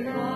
Lord.